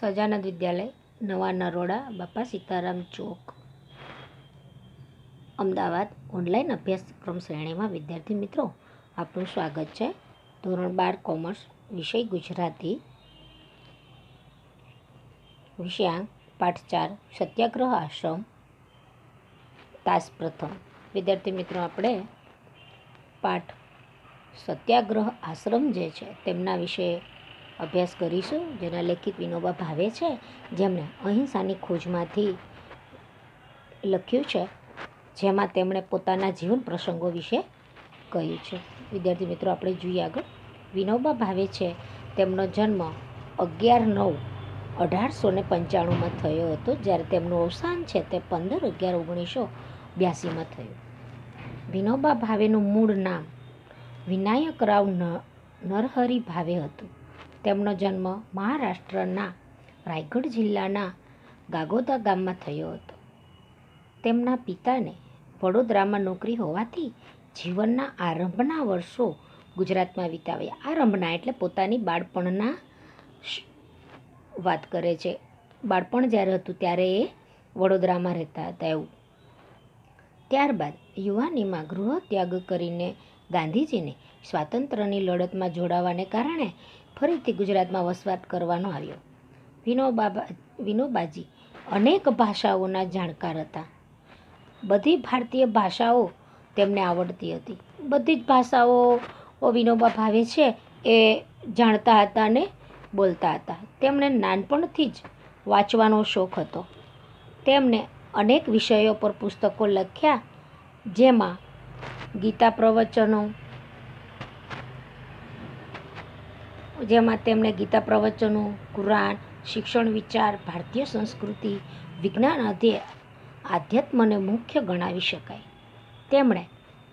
સજાનંદ વિદ્યાલય, નવા નરોડા, બાપા સીતારામ ચોક. અમદાવાદ ઓનલાઈન અભ્યાસક્રમ શ્રેણીમાં વિદ્યાર્થી મિત્રો, આપનું સ્વાગત છે. ધોરણ બાર કોમર્સ, વિષય ગુજરાતી. વિષયાંક, પાઠ ચાર, સત્યાગ્રહ આશ્રમ. તાસ પ્રથમ. વિદ્યાર્થી મિત્રો, આપણે પાઠ સત્યાગ્રહ આશ્રમ જે છે, તેમના વિશે અભ્યાસ કરીશું, જેના લેખિત વિનોબા ભાવે છે, જેમણે અહિંસાની ખોજમાંથી લખ્યું છે, જેમાં તેમણે પોતાના જીવન પ્રસંગો વિશે કહ્યું છે. વિદ્યાર્થી મિત્રો, આપણે જોઈએ આગળ. વિનોબા ભાવે છે, તેમનો જન્મ અગિયાર નવ અઢારસો ને પંચાણુંમાં થયો હતો, જ્યારે તેમનું અવસાન છે તે પંદર અગિયાર ઓગણીસો બ્યાસીમાં થયું. વિનોબા ભાવેનું મૂળ નામ વિનાયકરાવ નરહરી ભાવે હતું. તેમનો જન્મ મહારાષ્ટ્રના રાયગઢ જિલ્લાના ગાગોદા ગામમાં થયો હતો. તેમના પિતાને વડોદરામાં નોકરી હોવાથી જીવનના આરંભના વર્ષો ગુજરાતમાં વિતાવ્યા. આરંભના એટલે પોતાની બાળપણના વાત કરે છે. બાળપણ જ્યારે હતું ત્યારે એ વડોદરામાં રહેતા હતા એવું. ત્યારબાદ યુવાનીમાં ગૃહ ત્યાગ કરીને ગાંધીજીને સ્વાતંત્ર્યની લડતમાં જોડાવાને કારણે ફરીથી ગુજરાતમાં વસવાટ કરવાનો આવ્યો. વિનોબા વિનોબાજી અનેક ભાષાઓના જાણકાર હતા. બધી ભારતીય ભાષાઓ તેમને આવડતી હતી. બધી જ ભાષાઓ વિનોબા ભાવે છે એ જાણતા હતા અને બોલતા હતા. તેમણે નાનપણથી જ વાંચવાનો શોખ હતો. તેમણે અનેક વિષયો પર પુસ્તકો લખ્યા, જેમાં ગીતા પ્રવચનો જેમાં તેમણે ગીતા પ્રવચનો, કુરાન, શિક્ષણ વિચાર, ભારતીય સંસ્કૃતિ, વિજ્ઞાન અધ્યય આધ્યાત્મને મુખ્ય ગણાવી શકાય. તેમણે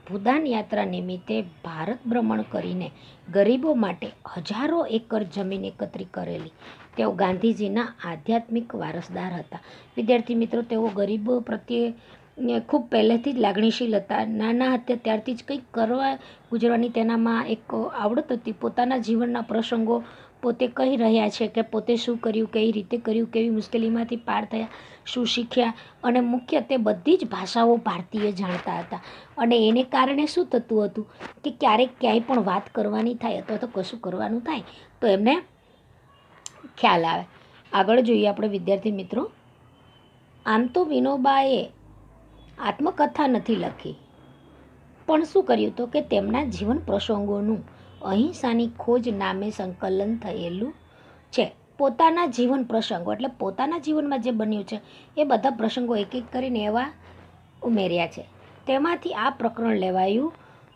ભૂદાન યાત્રા નિમિત્તે ભારત ભ્રમણ કરીને ગરીબો માટે હજારો એકર જમીન એકત્રિત કરેલી. તેઓ ગાંધીજીના આધ્યાત્મિક વારસદાર હતા. વિદ્યાર્થી મિત્રો, તેઓ ગરીબો પ્રત્યે ખૂબ પહેલેથી જ લાગણીશીલ હતા. નાના હતા ત્યારથી જ કંઈક કરવા ગુજરવાની તેનામાં એક આવડત હતી. પોતાના જીવનના પ્રસંગો પોતે કહી રહ્યા છે કે પોતે શું કર્યું, કઈ રીતે કર્યું, કેવી મુશ્કેલીમાંથી પાર થયા, શું શીખ્યા અને મુખ્ય તે બધી જ ભાષાઓ ભારતીય જાણતા હતા. અને એને કારણે શું થતું હતું કે ક્યારેક ક્યાંય પણ વાત કરવાની થાય અથવા તો કશું કરવાનું થાય તો એમને ખ્યાલ આવે. આગળ જોઈએ આપણે વિદ્યાર્થી મિત્રો. આમ તો વિનોબાએ આત્મકથા નથી લખી. પણ શું કર્યું તો કે તેમના જીવન પ્રસંગોનું અહિંસાની ખોજ નામે સંકલન થયેલું છે. પોતાના જીવન પ્રસંગો, એટલે પોતાના જીવનમાં જે બન્યું છે, એ બધા પ્રસંગો એક એક કરીને એવા ઉમેર્યા છે. તેમાંથી આ પ્રકરણ લેવાયું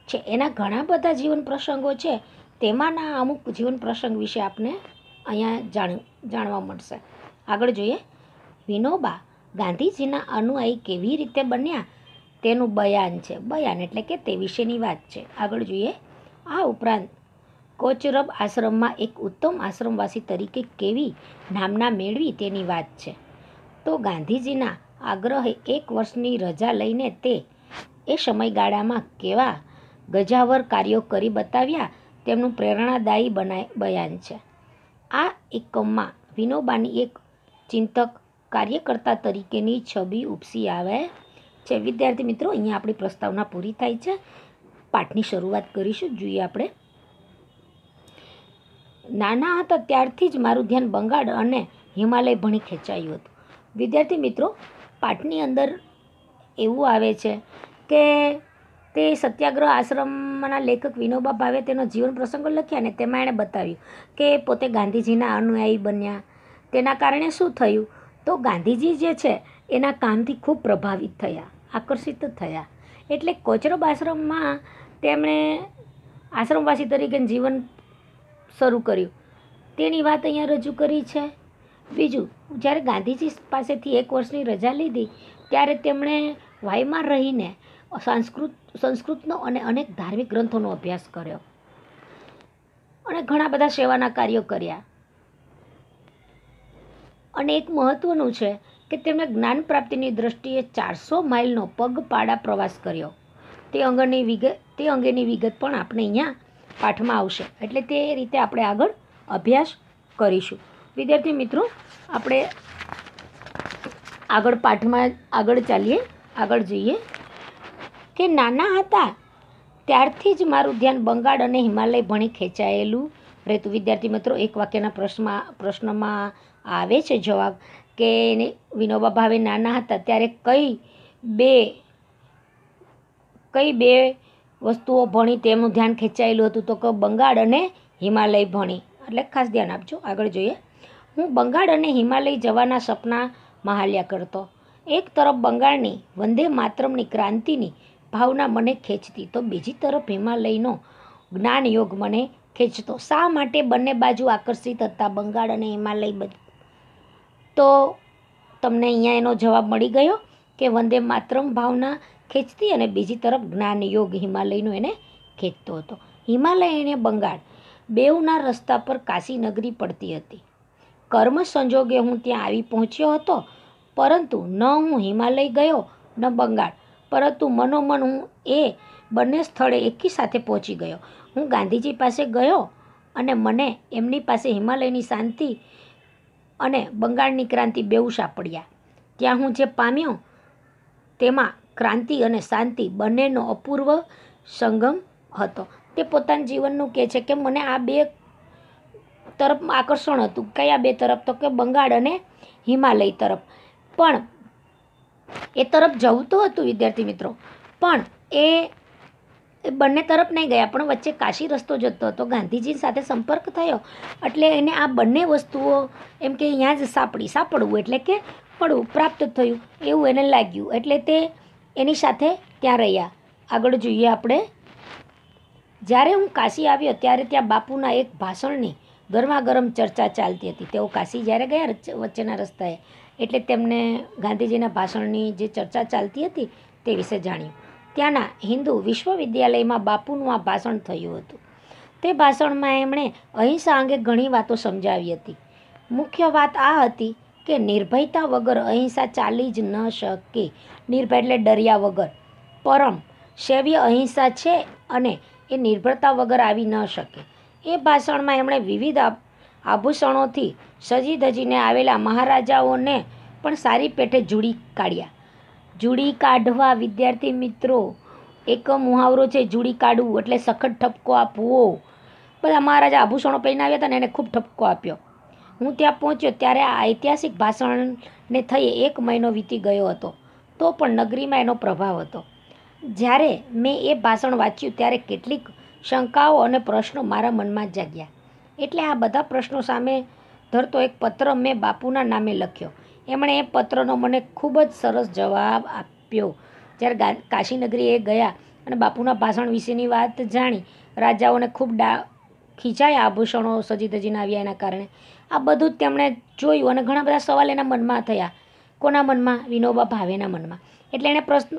છે. એના ઘણા બધા જીવન પ્રસંગો છે. તેમાંના અમુક જીવન પ્રસંગ વિશે આપને અહીંયા જાણ, જાણવા મળશે. આગળ જોઈએ. વિનોબા ગાંધીજીના અનુયાયી કેવી રીતે બન્યા તેનું બયાન છે. બયાન એટલે કે તે વિશેની વાત છે. આગળ જોઈએ. આ ઉપરાંત કોચરબ આશ્રમમાં એક ઉત્તમ આશ્રમવાસી તરીકે કેવી નામના મેળવી તેની વાત છે. તો ગાંધીજીના આગ્રહે એક વર્ષની રજા લઈને તે એ સમયગાળામાં કેવા ગજાવર કાર્યો કરી બતાવ્યા તેમનું પ્રેરણાદાયી બનાય, બયાન છે. આ એકમમાં વિનોબાની એક ચિંતક કાર્યકર્તા તરીકેની છબી ઉપસી આવે. છે વિદ્યાર્થી મિત્રો, અહીંયા આપણી પ્રસ્તાવના પૂરી થાય છે. પાઠની શરૂઆત કરીશું. જોઈએ આપણે. નાના હતા ત્યારથી જ મારું ધ્યાન બંગાળ અને હિમાલય ભણી ખેંચાયું હતું. વિદ્યાર્થી મિત્રો, પાઠની અંદર એવું આવે છે કે તે સત્યાગ્રહ આશ્રમના લેખક વિનોબા ભાવે તેનો જીવન પ્રસંગો લખ્યા અને તેમાં એણે બતાવ્યું કે પોતે ગાંધીજીના અનુયાયી બન્યા. તેના કારણે શું થયું? તો ગાંધીજી જે છે, એના કામથી ખૂબ પ્રભાવિત થયા, આકર્ષિત થયા. એટલે કોચરબ આશ્રમમાં તેમણે આશ્રમવાસી તરીકે જીવન શરૂ કર્યું. તેની વાત અહીંયા રજૂ કરી છે. બીજું, જ્યારે ગાંધીજી પાસેથી એક વર્ષની રજા લીધી, ત્યારે તેમણે વાયમાં રહીને સંસ્કૃત, સંસ્કૃતનો અને અનેક ધાર્મિક ગ્રંથોનો અભ્યાસ કર્યો. અને ઘણા બધા સેવાના કાર્યો કર્યા. અને એક મહત્ત્વનું છે કે તેમણે જ્ઞાન પ્રાપ્તિની દૃષ્ટિએ ચારસો માઇલનો પગપાળા પ્રવાસ કર્યો. તે અંગેની વિગત તે અંગેની વિગત પણ આપણે અહીંયા પાઠમાં આવશે. એટલે તે રીતે આપણે આગળ અભ્યાસ કરીશું. વિદ્યાર્થી મિત્રો, આપણે આગળ પાઠમાં આગળ ચાલીએ, આગળ જોઈએ. કે નાના હતા, ત્યારથી જ મારું ધ્યાન બંગાળ અને હિમાલય ભણી ખેંચાયેલું. રહેતું વિદ્યાર્થી મિત્રો, એક વાક્યના પ્રશ્નમાં પ્રશ્નમાં આવે છે જવાબ કે એને વિનોબા ભાવે નાના હતા ત્યારે કઈ બે કઈ બે વસ્તુઓ ભણી તેમનું ધ્યાન ખેંચાયેલું હતું તો કે બંગાળ અને હિમાલય ભણી. એટલે ખાસ ધ્યાન આપજો, આગળ જોઈએ. હું બંગાળ અને હિમાલય જવાના સપના મહાલ્યા કરતો. એક તરફ બંગાળની વંદે માતરમની ક્રાંતિની ભાવના મને ખેંચતી તો બીજી તરફ હિમાલયનો જ્ઞાન યોગ મને ખેંચતો. શા માટે બંને બાજુ આકર્ષિત હતા, બંગાળ અને હિમાલય તો તમને અહીંયા એનો જવાબ મળી ગયો કે વંદે માતરમ ભાવના ખેંચતી અને બીજી તરફ જ્ઞાન યોગ હિમાલયનો એને ખેંચતો હતો. હિમાલય અને બંગાળ બેઉના રસ્તા પર કાશી નગરી પડતી હતી. કર્મ સંજોગે હું ત્યાં આવી પહોંચ્યો હતો, પરંતુ ન હું હિમાલય ગયો, ન બંગાળ, પરંતુ મનોમન હું એ બંને સ્થળે એકી સાથે પહોંચી ગયો. હું ગાંધીજી પાસે ગયો અને મને એમની પાસે હિમાલયની શાંતિ અને બંગાળની ક્રાંતિ બેઉ પડ્યા. ત્યાં હું જે પામ્યો, તેમાં ક્રાંતિ અને શાંતિ બંનેનો અપૂર્વ સંગમ હતો. તે પોતાના જીવનનું કહે છે કે મને આ બે તરફ આકર્ષણ હતું. કયા બે તરફ? તો કે બંગાળ અને હિમાલય તરફ. પણ એ તરફ જવું તો હતું, વિદ્યાર્થી મિત્રો. પણ એ બંને તરફ નહીં ગયા, પણ વચ્ચે કાશી રસ્તો જતો હતો. ગાંધીજી સાથે સંપર્ક થયો. એટલે એને આ બંને વસ્તુઓ એમ કે અહીંયા જ સાપડી, સાપડવું એટલે કે પડવું, પ્રાપ્ત થયું. એવું એને લાગ્યું. એટલે તે એની સાથે ત્યાં રહ્યા. આગળ જોઈએ આપણે. જ્યારે હું કાશી આવ્યો, ત્યારે ત્યાં બાપુના એક ભાષણની ગરમાગરમ ચર્ચા ચાલતી હતી. તેઓ કાશી જ્યારે ગયા વચ્ચેના રસ્તાએ. એટલે તેમને ગાંધીજીના ભાષણની જે ચર્ચા ચાલતી હતી તે વિશે જાણ્યું. ત્યાંના હિન્દુ વિશ્વવિદ્યાલયમાં બાપુનું આ ભાષણ થયું હતું. તે ભાષણમાં એમણે અહિંસા અંગે ઘણી વાતો સમજાવી હતી. મુખ્ય વાત આ હતી કે નિર્ભયતા વગર અહિંસા ચાલી જ ન શકે. નિર્ભય એટલે ડર્યા વગર. પરમ શૈવ્ય અહિંસા છે અને એ નિર્ભરતા વગર આવી ન શકે. એ ભાષણમાં એમણે વિવિધ આભૂષણોથી સજી ધજીને આવેલા મહારાજાઓને પણ સારી પેઠે જુડી કાઢ્યા. જુડી કાઢવા વિદ્યાર્થી મિત્રો, એક મુહાવરો છે જુડી કાઢવું, એટલે સખત ઠપકો આપવો. બધા મહારાજા આભૂષણો પહેરાવ્યા હતા ને, એને ખૂબ ઠપકો આપ્યો. હું ત્યાં પહોંચ્યો ત્યારે આ ઐતિહાસિક ભાષણને થઈ એક મહિનો વીતી ગયો હતો, તો પણ નગરીમાં એનો પ્રભાવ હતો. જ્યારે મેં એ ભાષણ વાંચ્યું ત્યારે કેટલીક શંકાઓ અને પ્રશ્નો મારા મનમાં જાગ્યા. એટલે આ બધા પ્રશ્નો સામે ધરતો એક પત્ર મેં બાપુના નામે લખ્યો. એમણે એ પત્રનો મને ખૂબ જ સરસ જવાબ આપ્યો. જ્યારે કાશીનગરી એ ગયા અને બાપુના ભાષણ વિશેની વાત જાણી, રાજાઓને ખૂબ ડા ખીચાયા આભૂષણો સજી ધજીને આવ્યા એના કારણે. આ બધું જ તેમણે જોયું અને ઘણા બધા સવાલ એના મનમાં થયા. કોના મનમાં? વિનોબા ભાવેના મનમાં. એટલે એણે પ્રશ્ન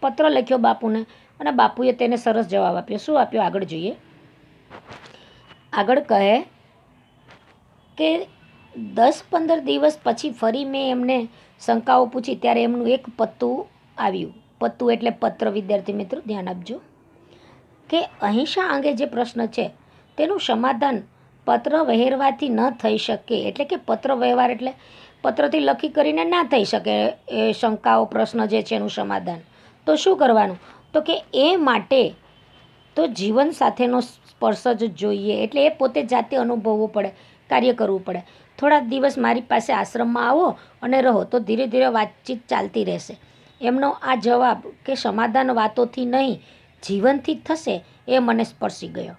પત્ર લખ્યો બાપુને અને બાપુએ તેને સરસ જવાબ આપ્યો. શું આપ્યો? આગળ જોઈએ. આગળ કહે કે દસ પંદર દિવસ પછી ફરી મેં એમને શંકાઓ પૂછી ત્યારે એમનું એક પત્તું આવ્યું. પત્તું એટલે પત્ર, વિદ્યાર્થી મિત્રો, ધ્યાન આપજો. કે અહિંસા અંગે જે પ્રશ્ન છે, તેનું સમાધાન પત્ર વહેરવાથી ન થઈ શકે. એટલે કે પત્ર વ્યવહાર એટલે પત્રથી લખી કરીને ના થઈ શકે એ શંકાઓ, પ્રશ્ન જે છે એનું સમાધાન. તો શું કરવાનું? તો કે એ માટે તો જીવન સાથેનો સ્પર્શ જ જોઈએ. એટલે એ પોતે જાતે અનુભવવો પડે. કાર્ય કરવું પડે. થોડાક દિવસ મારી પાસે આશ્રમમાં આવો અને રહો, તો ધીરે ધીરે વાતચીત ચાલતી રહેશે. એમનો આ જવાબ કે સમાધાન વાતોથી નહીં, જીવનથી જ થશે એ મને સ્પર્શી ગયો.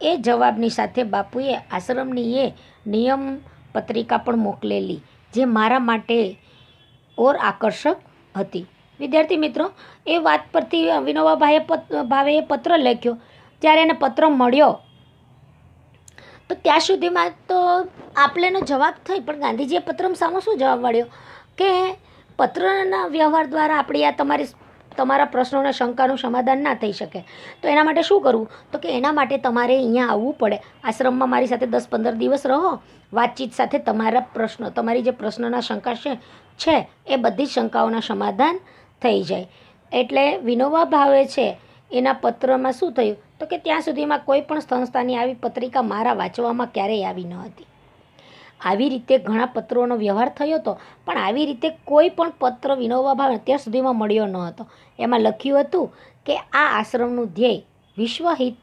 એ જવાબની સાથે બાપુએ આશ્રમની એ નિયમ પત્રિકા પણ મોકલેલી, જે મારા માટે ઓર આકર્ષક હતી. વિદ્યાર્થી મિત્રો, એ વાત પરથી વિનોબાભાઈએ ભાવેએ પત્ર લખ્યો. જ્યારે એને પત્ર મળ્યો તો ત્યાં સુધીમાં તો આપલેનો જવાબ થઈ, પણ ગાંધીજીએ પત્રમાં સામો શું જવાબ મળ્યો કે પત્રના વ્યવહાર દ્વારા આપણી આ તમારી તમારા પ્રશ્નોના શંકાનું સમાધાન ના થઈ શકે. તો એના માટે શું કરવું? તો કે એના માટે તમારે અહીંયા આવવું પડે. આશ્રમમાં મારી સાથે દસ પંદર દિવસ રહો. વાતચીત સાથે તમારા પ્રશ્નો, તમારી જે પ્રશ્નના શંકા છે છે, એ બધી જ શંકાઓના સમાધાન થઈ જાય. એટલે વિનોબા ભાવે છે, એના પત્રમાં શું થયું? તો કે ત્યાં સુધીમાં કોઈ પણ સંસ્થાની આવી પત્રિકા મારા વાંચવામાં ક્યારેય આવી ન હતી. આવી રીતે ઘણા પત્રોનો વ્યવહાર થયો હતો પણ આવી રીતે કોઈ પણ પત્ર વિનોબા ભાવે અત્યાર સુધીમાં મળ્યો ન હતો. એમાં લખ્યું હતું કે આ આશ્રમનું ધ્યેય વિશ્વહિત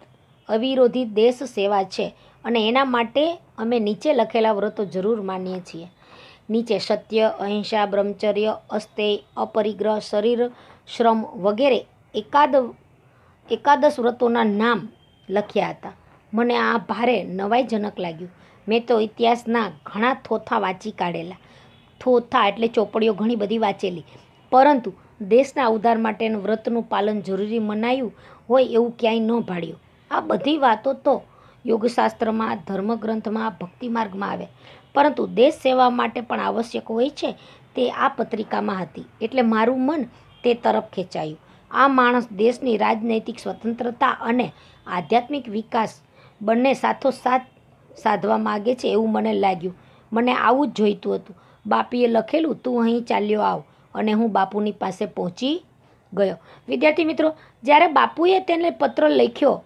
અવિરોધી દેશ સેવા છે અને એના માટે અમે નીચે લખેલા વ્રતો જરૂર માનીએ છીએ. નીચે સત્ય, અહિંસા, બ્રહ્મચર્ય, અસ્તેય, અપરિગ્રહ, શરીર, શ્રમ વગેરે એકાદ એકાદશ વ્રતોના નામ લખ્યા હતા. મને આ ભારે નવાઈજનક લાગ્યું. મેં તો ઇતિહાસના ઘણા થોથા વાંચી કાઢેલા. થોથા એટલે ચોપડીઓ ઘણી બધી વાંચેલી. પરંતુ દેશના ઉદ્ધાર માટેનું વ્રતનું પાલન જરૂરી મનાયું હોય એવું ક્યાંય ન ભાળ્યું આ બધી વાતો તો યોગશાસ્ત્રમાં, ધર્મગ્રંથમાં ભક્તિ માર્ગમાં આવે. પરંતુ દેશ સેવા માટે પણ આવશ્યક હોય છે તે આ પત્રિકામાં હતી. એટલે મારું મન તે તરફ ખેંચાયું. આ માણસ દેશની રાજનૈતિક સ્વતંત્રતા અને આધ્યાત્મિક વિકાસ બંને સાથોસાથ સાધવા માગે છે એવું મને લાગ્યું. મને આવું જ જોઈતું હતું. બાપીએ લખેલું, તું અહીં ચાલ્યો આવ અને હું બાપુની પાસે પહોંચી ગયો. વિદ્યાર્થી મિત્રો, જ્યારે બાપુએ તેને પત્ર લખ્યો,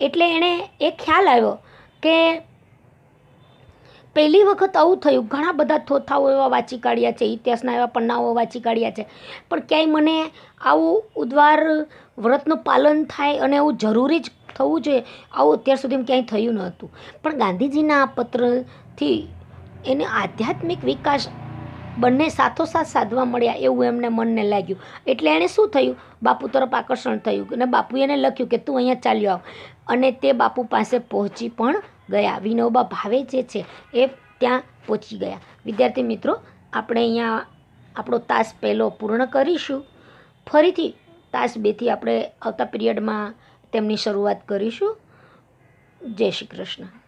એટલે એણે એ ખ્યાલ આવ્યો કે પહેલી વખત આવું થયું. ઘણા બધા થોથાઓ એવા વાંચી કાઢ્યા છે, ઇતિહાસના એવા પન્નાઓ વાંચી કાઢ્યા છે. પણ ક્યાંય મને આવું ઉદ્વાર વ્રતનું પાલન થાય અને એવું જરૂરી જ થવું જોઈએ, આવું અત્યાર સુધી ક્યાંય થયું ન હતું. પણ ગાંધીજીના આ પત્રથી એને આધ્યાત્મિક વિકાસ બંને સાથોસાથ સાધવા મળ્યા એવું એમને મનને લાગ્યું. એટલે એણે શું થયું? બાપુ તરફ આકર્ષણ થયું અને બાપુએ એને લખ્યું કે તું અહીંયા ચાલ્યો આવ. અને તે બાપુ પાસે પહોંચી પણ ગયા. વિનોબા ભાવે જે છે એ ત્યાં પહોંચી ગયા. વિદ્યાર્થી મિત્રો, આપણે અહીંયા આપણો તાસ પહેલો પૂર્ણ કરીશું. ફરીથી તાસ બેથી આપણે આવતા પિરિયડમાં તેમની શરૂઆત કરીશું. જય શ્રી કૃષ્ણ.